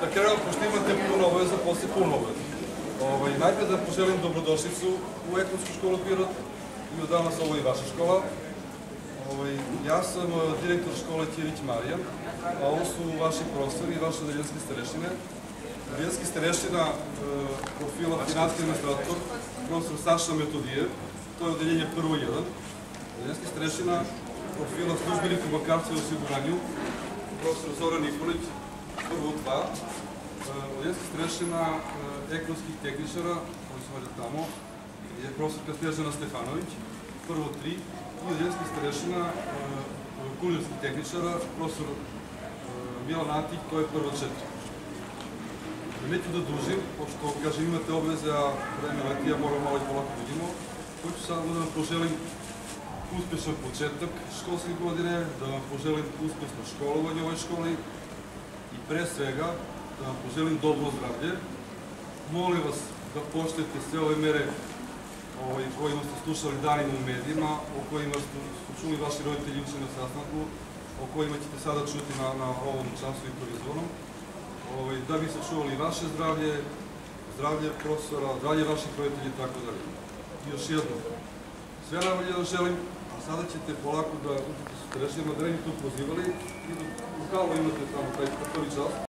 така пошто имате пуна обвеза, после пуна обвеза. Овај, најпред да пожелим добродошлицу у Економска школа Пирот и од данас ова и ваша школа. Овај, јас сум директор школа Тирич Марија, а ово су ваши простори и ваши делјенски старешине. Делјенски старешина профила финански администратор, професор Саша Методије, тој е оделење прво 1. Делјенски старешина профила службеник у банкарство и осигурању, професор Зоран Николиќ, prvo 2. Odeljenski starešina e, ekonomskih tehničara, koji su valjda tamo, je profesorka Snežana Stefanović, prvo 3. I odeljenski starešina kulinarskih tehničara, profesor Milan Antić, to je prvo 4. Neću da dužim, pošto, kažem, imate obveze, a vreme leti, ja moram malo i polako vidimo. Hoću samo da vam poželim uspešan početak školske godine, da vam poželim uspešno školovanje u ovoj školi i pre svega da vam poželim dobro zdravlje. Molim vas da poštujete sve ove mere ovaj, kojima ste slušali danima u medijima, o kojima ste čuli vaši roditelji juče na sastanku, o kojima ćete sada čuti na, na ovom času i provizornom ovaj, da bi se čuvali vaše zdravlje, zdravlje profesora, zdravlje vaših roditelja i tako dalje. I još jedno, sve najbolje da želim, Сада ćete полако да учите со телешни мадрени, тут позивали и до локално имате само тај втори час.